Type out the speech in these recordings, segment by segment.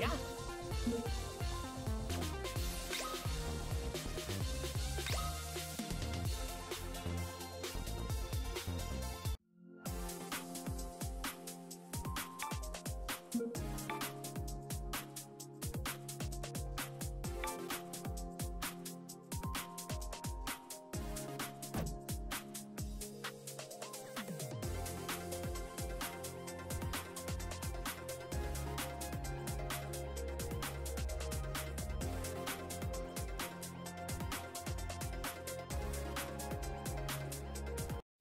や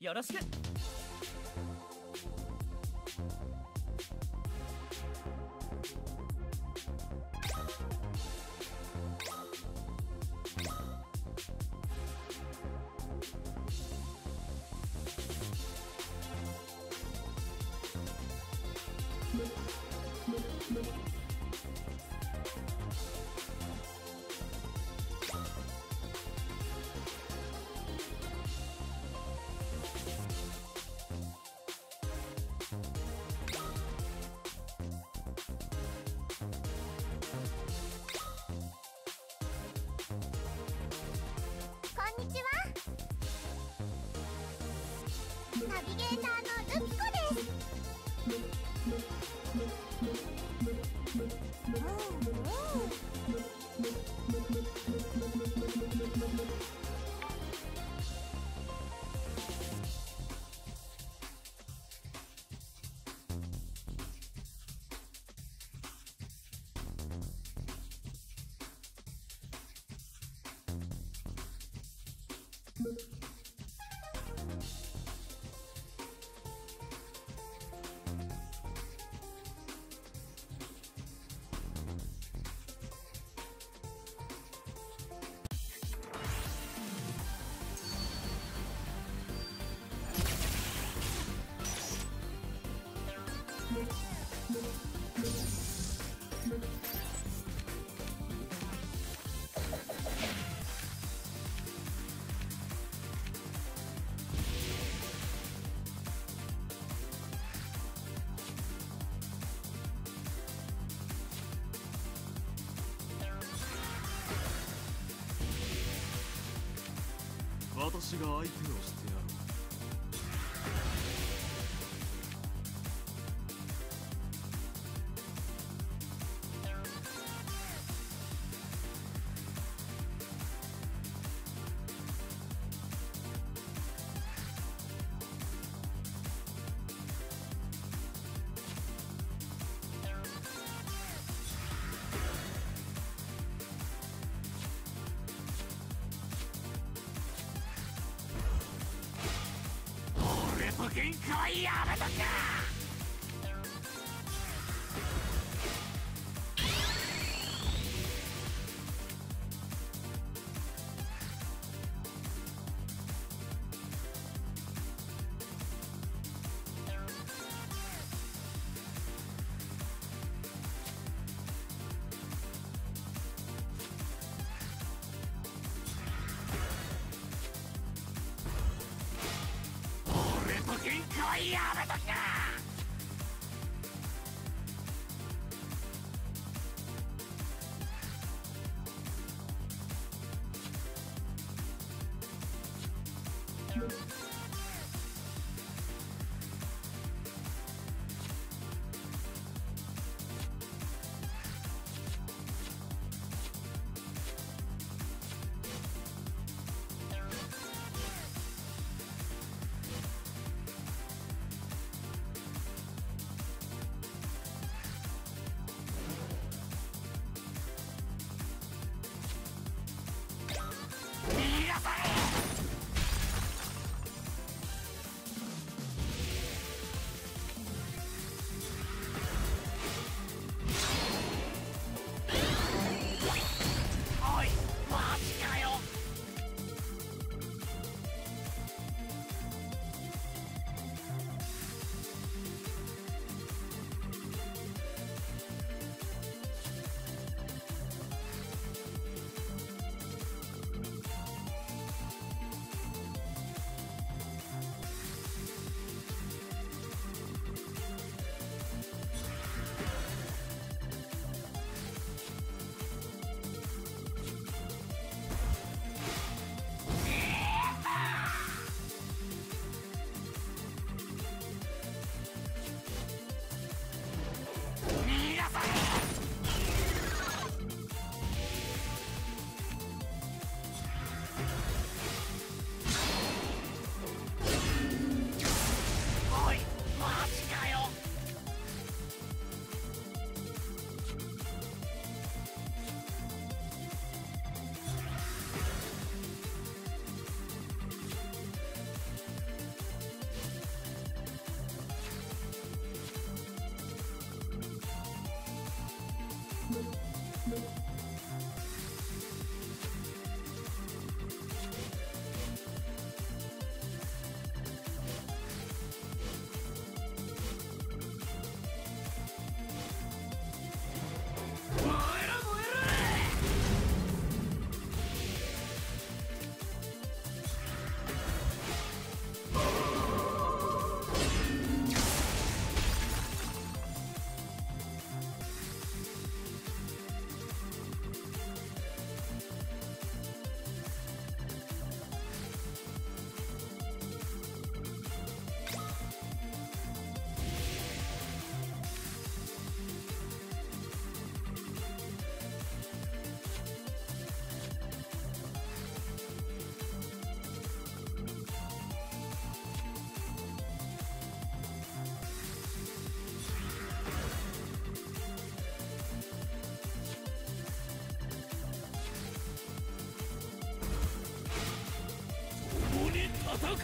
よろしく。ビゲーターのルピコです私が相手をやめとけ！out of the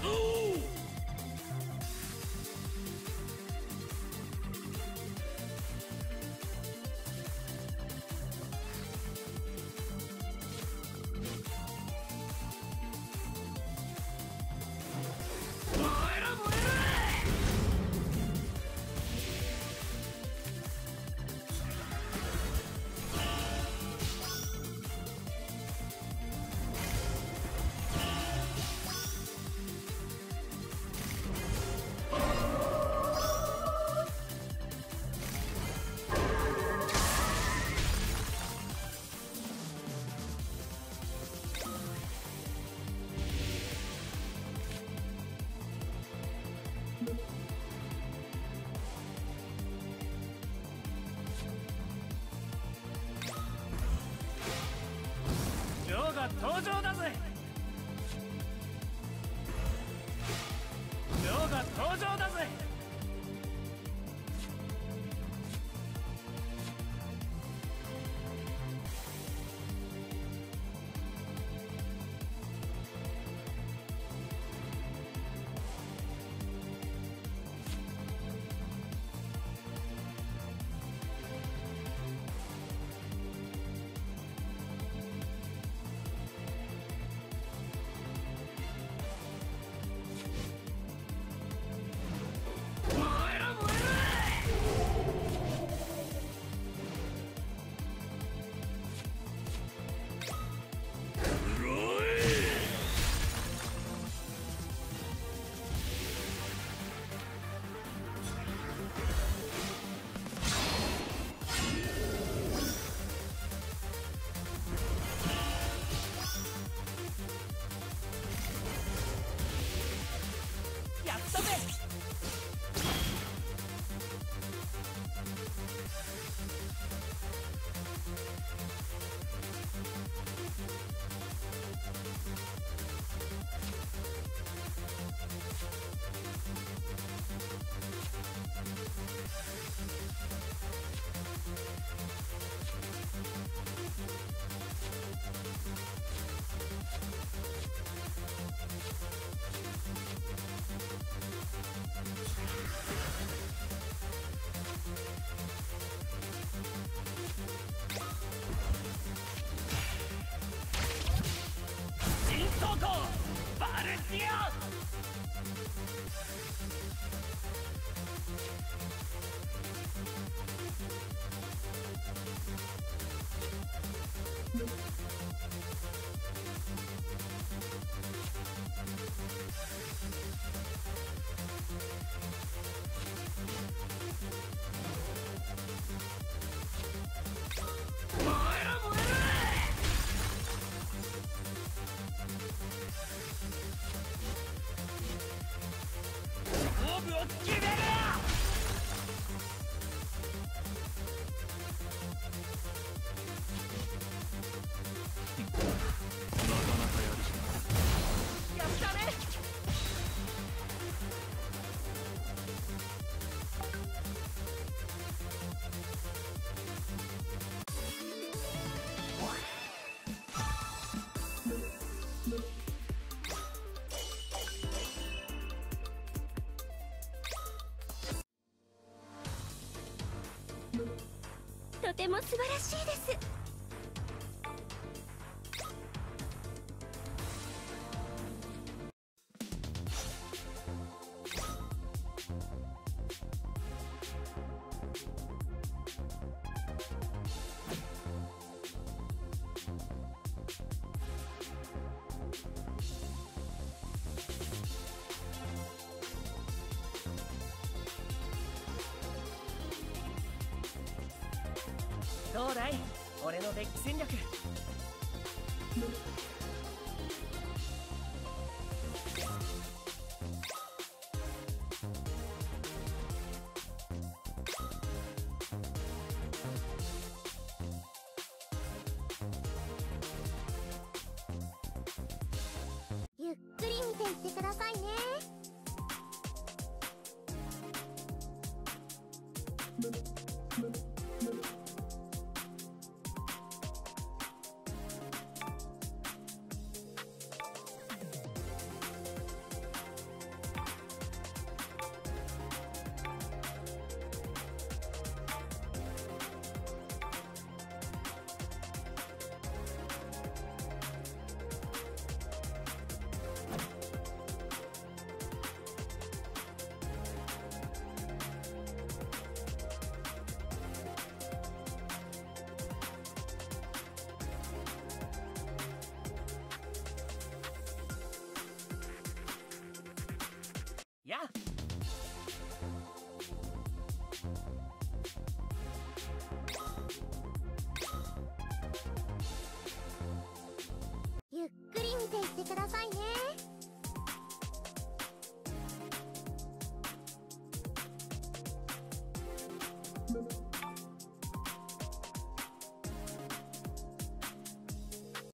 cool! 違うとても素晴らしいです。どうだい俺のデッキ戦略ゆっくり見ていってくださいね。